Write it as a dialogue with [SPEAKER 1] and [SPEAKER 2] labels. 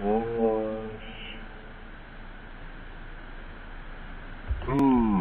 [SPEAKER 1] wash two